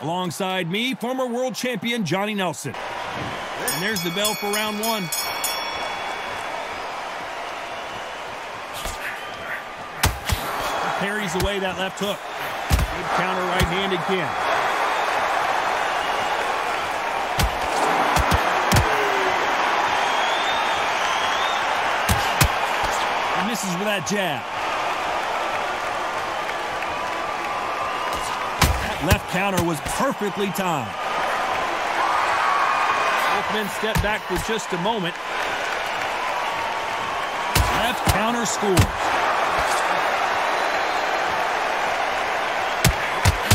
Alongside me, former world champion Johnny Nelson. And there's the bell for round one. Parries away that left hook. Good counter right-handed kick. And misses with that jab. Left counter was perfectly timed. Both men step back for just a moment. Left counter scores.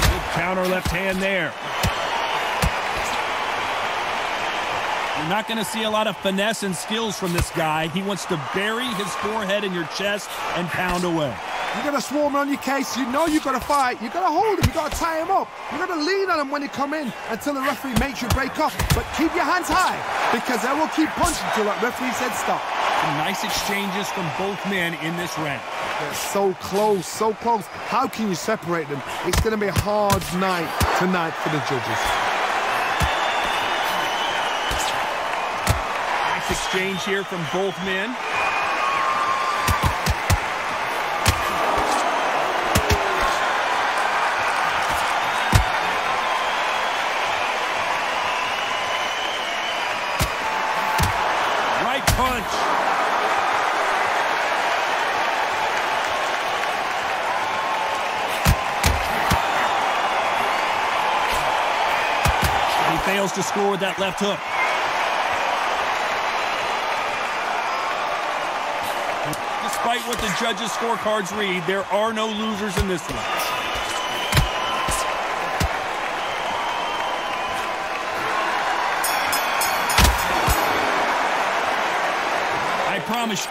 Good counter left hand there. You're not going to see a lot of finesse and skills from this guy. He wants to bury his forehead in your chest and pound away. You're going to swarm on your case. You know you've got to fight. You've got to hold him. You've got to tie him up. You've got to lean on him when you come in until the referee makes you break off. But keep your hands high because they will keep punching until that referee said stop. Some nice exchanges from both men in this round. They're so close, so close. How can you separate them? It's going to be a hard night tonight for the judges. Nice exchange here from both men. Fails to score with that left hook. Despite what the judges' scorecards read, there are no losers in this one. I promise.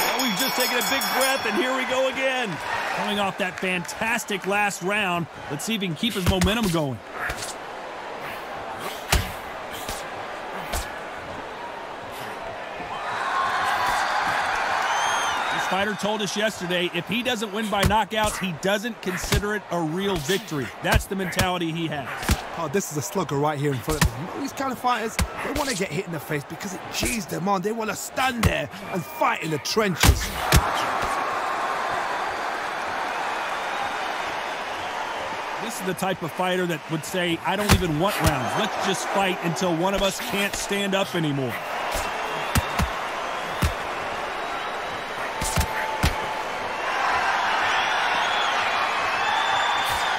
Well, we've just taken a big breath, and here we go again. Coming off that fantastic last round, let's see if he can keep his momentum going. This fighter told us yesterday if he doesn't win by knockouts, he doesn't consider it a real victory. That's the mentality he has. Oh, this is a slugger right here in front of them. These kind of fighters, they want to get hit in the face because it cheers them on. They want to stand there and fight in the trenches. This is the type of fighter that would say, I don't even want rounds. Let's just fight until one of us can't stand up anymore.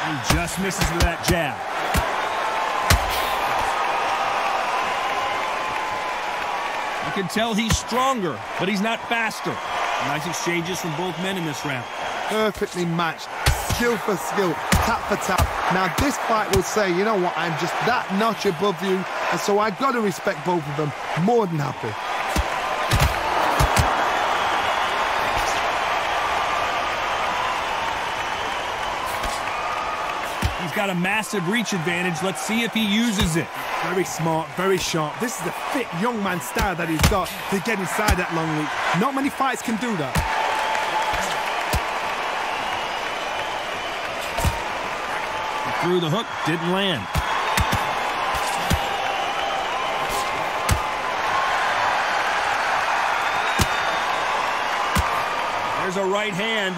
He just misses with that jab. You can tell he's stronger, but he's not faster. Nice exchanges from both men in this round. Perfectly matched. Skill for skill, tap for tap. Now this fight will say, you know what, I'm just that notch above you, and so I've got to respect both of them. More than happy. He's got a massive reach advantage. Let's see if he uses it. Very smart, very sharp. This is a fit young man style that he's got to get inside that long reach. Not many fights can do that. Threw the hook, didn't land. There's a right hand.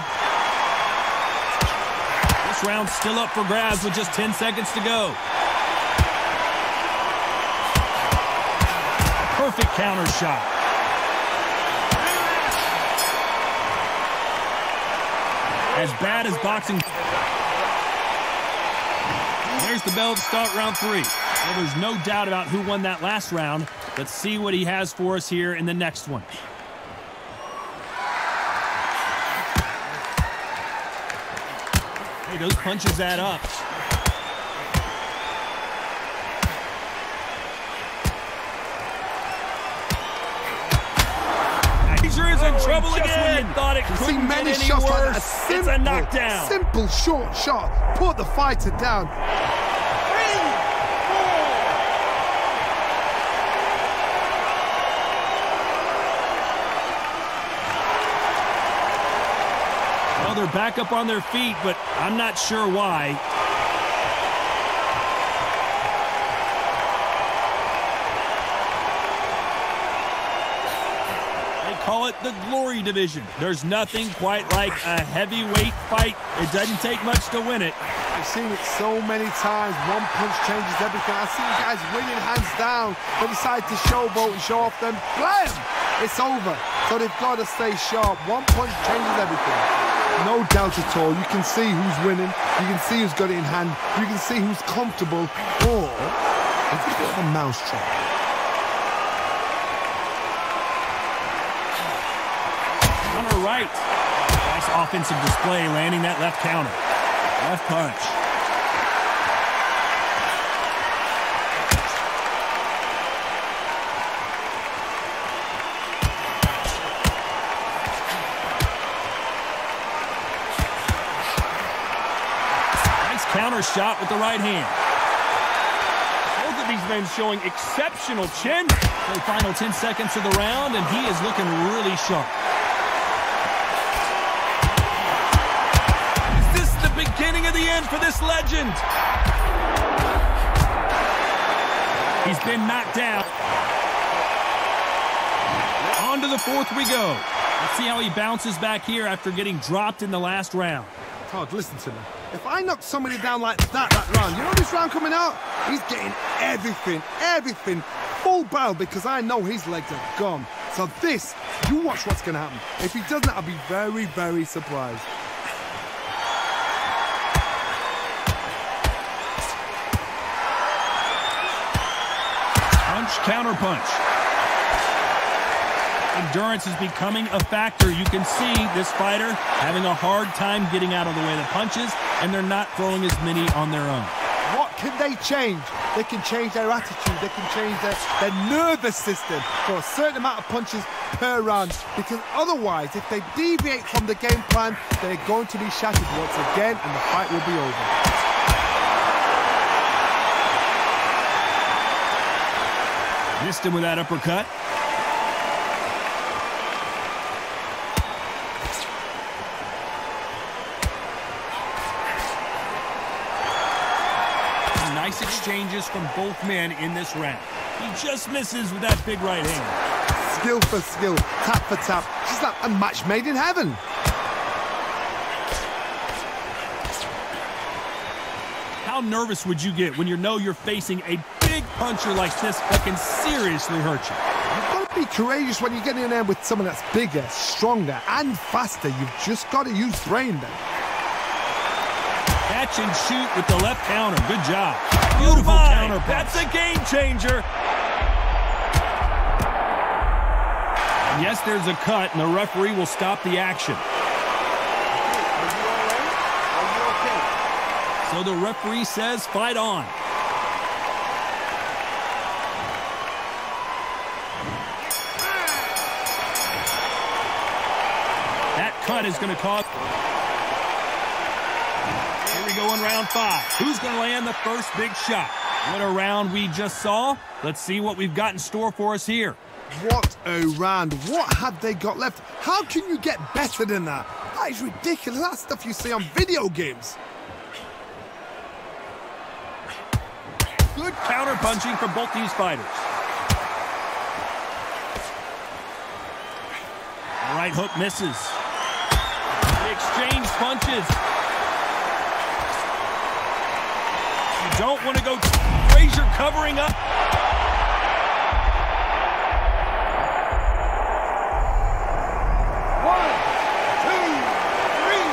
This round's still up for grabs with just 10 seconds to go. Perfect counter shot. As bad as boxing. There's the bell to start round three. Well, there's no doubt about who won that last round. Let's see what he has for us here in the next one. Hey, those punches add up. In oh, trouble Just again. Thought it You see couldn't many shots like that. worse. A It's simple, a knockdown. Simple short shot. Put the fighter down. Well, they're back up on their feet, but I'm not sure why. They call it the Glory Division. There's nothing quite like a heavyweight fight. It doesn't take much to win it. I've seen it so many times. One punch changes everything. I've seen guys winning hands down. They decide to showboat and show off them. Blam! It's over. So they've got to stay sharp. One punch changes everything. No doubt at all. You can see who's winning. You can see who's got it in hand. You can see who's comfortable. Or it's a bit of a mousetrap. On her right. Nice offensive display, landing that left counter. Left punch. Nice counter shot with the right hand. Both of these men showing exceptional chin. The final 10 seconds of the round, and he is looking really sharp. Is this the beginning of the end for this legend? He's been knocked down. On to the fourth we go. Let's see how he bounces back here after getting dropped in the last round. Todd, listen to me. If I knock somebody down like that that round, you know this round coming out? He's getting everything, everything, full barrel because I know his legs are gone. So this, you watch what's going to happen. If he doesn't, I'll be very, very surprised. Punch, counter punch. Endurance is becoming a factor. You can see this fighter having a hard time getting out of the way of the punches, and they're not throwing as many on their own. What can they change? They can change their attitude. They can change their, their nervous system for a certain amount of punches per round. Because otherwise, if they deviate from the game plan, they're going to be shattered once again, and the fight will be over. Missed him with that uppercut. Nice exchanges from both men in this round. He just misses with that big right hand. Skill for skill, tap for tap. Just like a match made in heaven. How nervous would you get when you know you're facing a big puncher like this that can seriously hurt you? You've got to be courageous when you get in there with someone that's bigger, stronger, and faster. You've just got to use brain then. Catch and shoot with the left counter. Good job. Beautiful Oh counter. That's a game changer. Yes, there's a cut, and the referee will stop the action. So the referee says fight on. That cut is going to cause... Here we go in round five. Who's going to land the first big shot? What a round we just saw. Let's see what we've got in store for us here. What a round. What have they got left? How can you get better than that? That is ridiculous. That's stuff you see on video games. Good counter punching from both these fighters. The right hook misses. Don't want to go. Frazier covering up. One, two, three,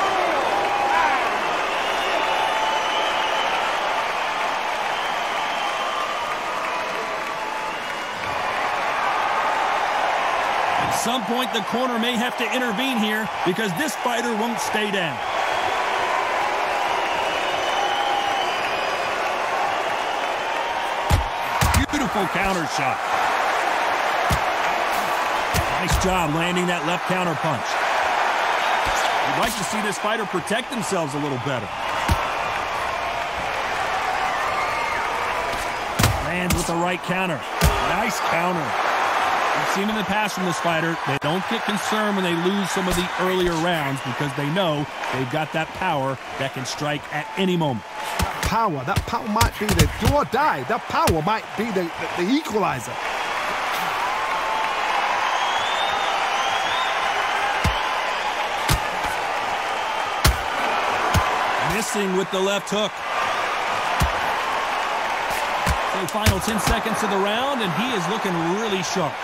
four, five. At some point, the corner may have to intervene here because this fighter won't stay down. Counter shot. Nice job landing that left counter punch. You'd like to see this fighter protect themselves a little better. Lands with the right counter. Nice counter. We've seen in the past from this fighter, they don't get concerned when they lose some of the earlier rounds because they know they've got that power that can strike at any moment. Power, that power might be the do or die. That power might be the, the, the equalizer. Missing with the left hook. So final 10 seconds of the round, and he is looking really sharp.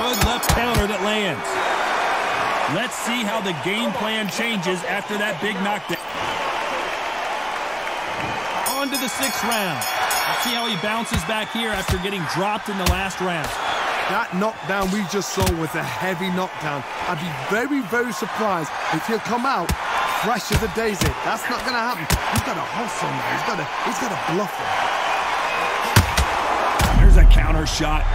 Good left counter that lands. Let's see how the game plan changes after that big knockdown. On to the sixth round. Let's see how he bounces back here after getting dropped in the last round. That knockdown we just saw was a heavy knockdown. I'd be very, very surprised if he'll come out fresh as a daisy. That's not going to happen. He's got a hustle now. He's got to, he's got to bluff him. There's a counter shot.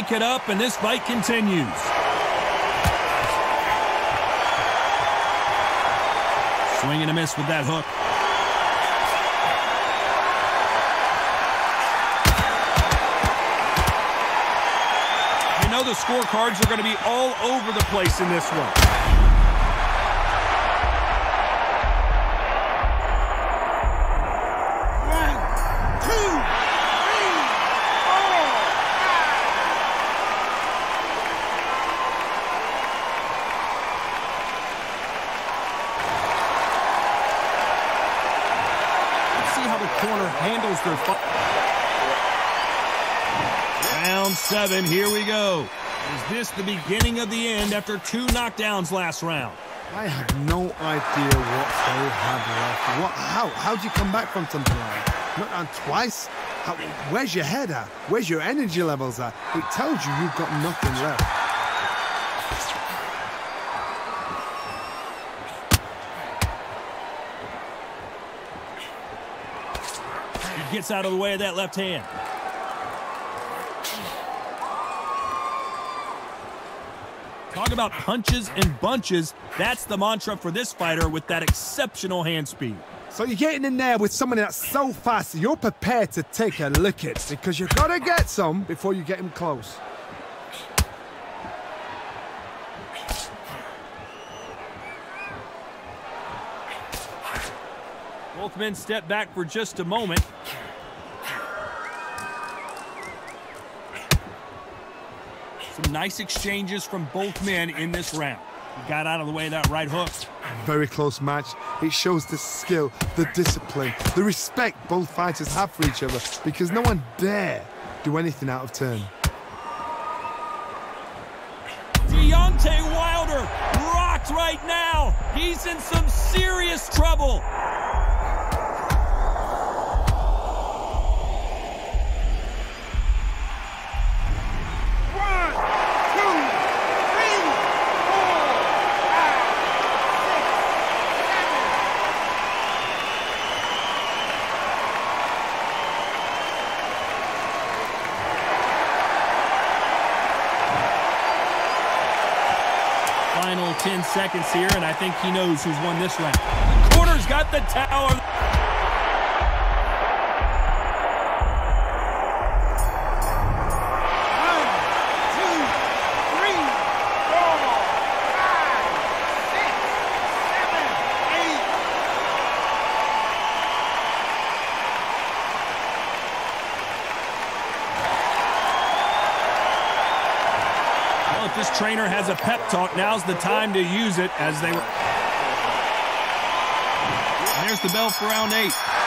It up, and this fight continues. Swing and a miss with that hook. You know the scorecards are going to be all over the place in this. One, handles their. Round seven, here we go. Is this the beginning of the end after two knockdowns last round? I have no idea what they have left. What? How? How'd you come back from something like that? Not on twice? How, where's your head at? Where's your energy levels at? It tells you you've got nothing left. Gets out of the way of that left hand. Talk about punches and bunches. That's the mantra for this fighter with that exceptional hand speed. So you're getting in there with someone that's so fast, you're prepared to take a lick it because you've gotta get some before you get him close. Both men step back for just a moment. Nice exchanges from both men in this round. He got out of the way of that right hook. Very close match. It shows the skill, the discipline, the respect both fighters have for each other because no one dare do anything out of turn. Deontay Wilder rocked right now. He's in some serious trouble. Seconds here, and I think he knows who's won this round. Corner's got the tower. Trainer has a pep talk, now's the time to use it as they were. And there's the bell for round eight.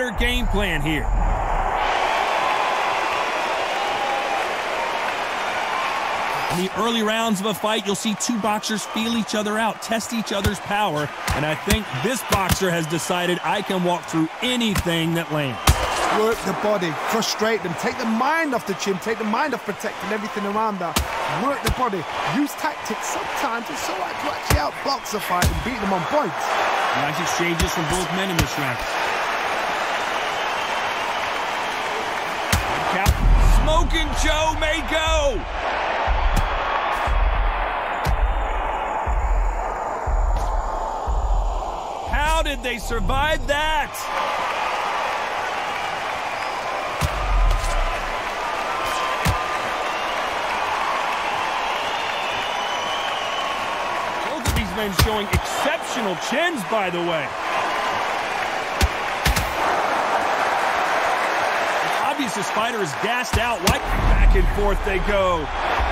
Better game plan here. In the early rounds of a fight, you'll see two boxers feel each other out, test each other's power, and I think this boxer has decided I can walk through anything that lands. Work the body, frustrate them, take the mind off the chin, take the mind off protecting everything around that. Work the body, use tactics. Sometimes it's so hard to actually outbox a fight and beat them on points. Nice exchanges from both men in this round. Smoking Joe may go. How did they survive that? Both of these men showing exceptional chins, by the way. Obvious this fighter is gassed out. Why back and forth they go?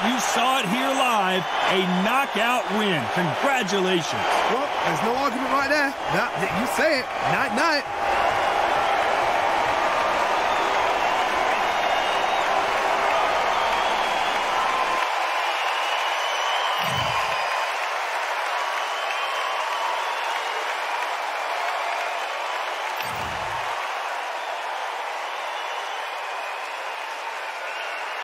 You saw it here live. A knockout win. Congratulations. Well, there's no argument right there. You say it. Night, night.